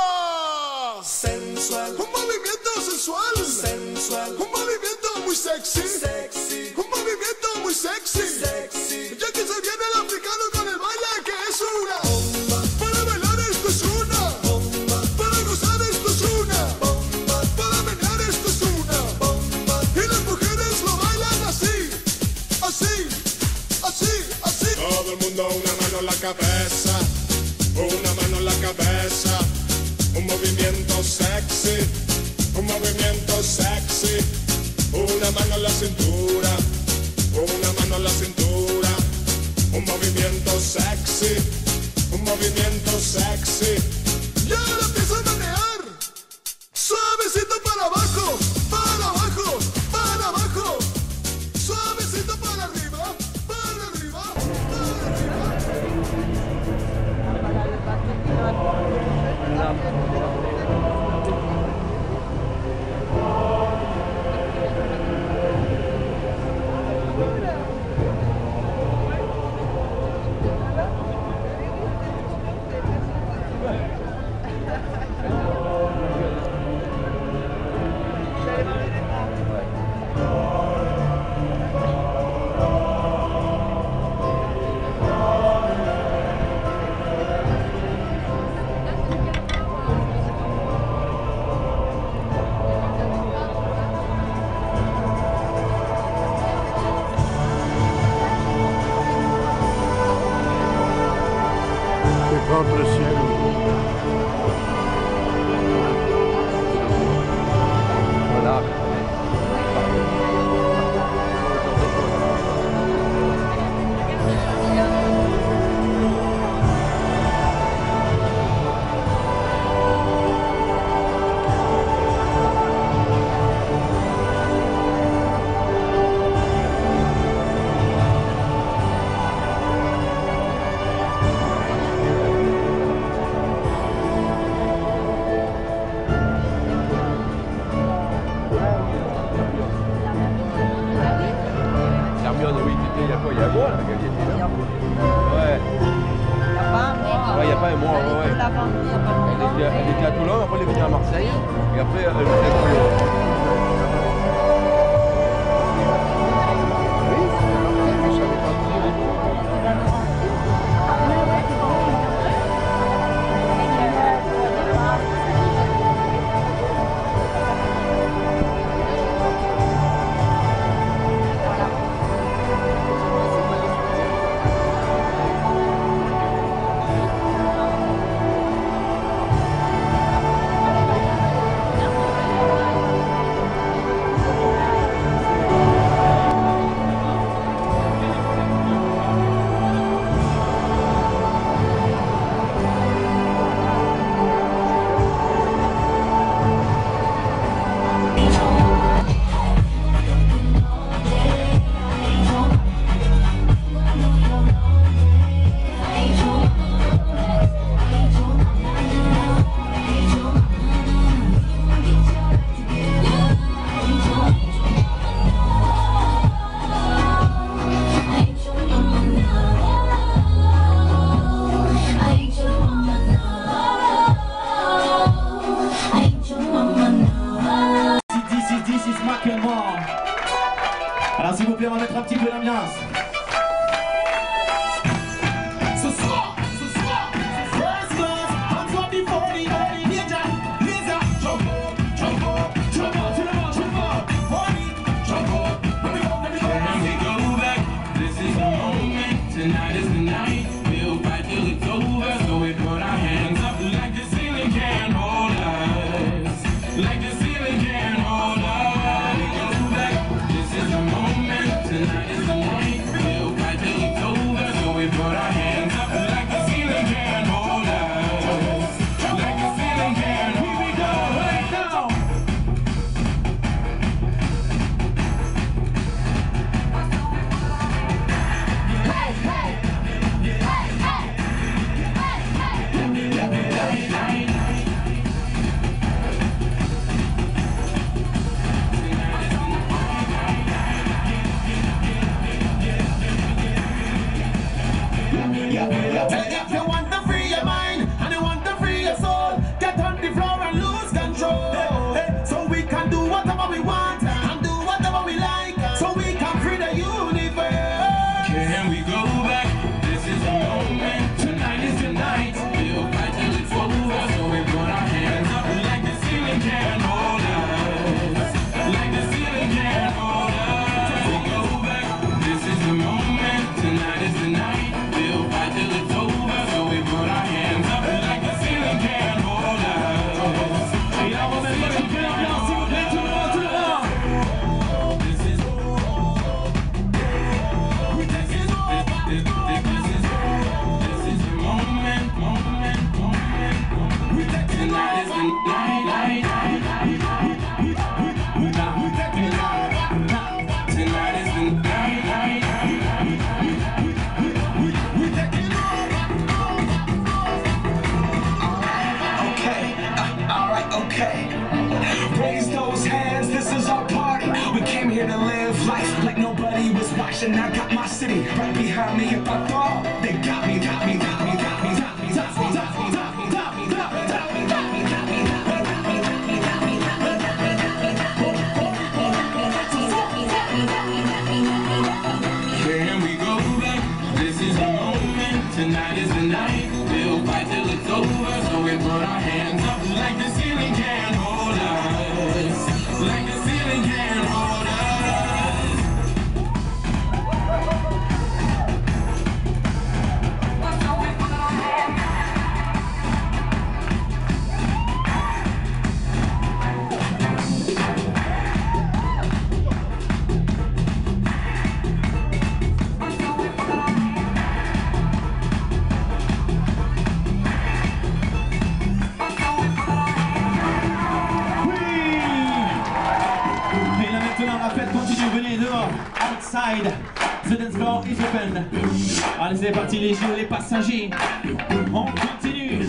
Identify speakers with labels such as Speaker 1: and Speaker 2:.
Speaker 1: ¡Bomba!
Speaker 2: sensual,
Speaker 1: Un movimiento sensual.
Speaker 2: sensual,
Speaker 1: Un movimiento muy sexy.
Speaker 2: sexy,
Speaker 1: Un movimiento
Speaker 3: cabeza, una mano en la cabeza, un movimiento sexy, un movimiento sexy, una mano en la cintura, una mano en la cintura, un movimiento sexy, un movimiento sexy.
Speaker 4: C'est contre Elle était, à Toulon, après elle est venue à Marseille, et après elle était à Toulon.
Speaker 5: cafe. Raise those hands, this is our party. We came here to live life like nobody was watching. I got my city right behind me. If I fall, they got me, got me, got me, got me, got me,
Speaker 6: got me, got me, got me. Tonight is the night, we'll fight till it's over So we put our hands up like the
Speaker 1: sea Outside. The dance floor is open. Allez, c'est parti, les jeux, les passagers. On continue.